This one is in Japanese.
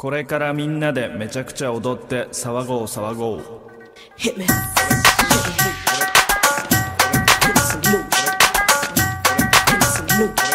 これからみんなでめちゃくちゃ踊って騒ごう騒ごう Hit me. Hit me. Hit me some loot. Hit me some loot.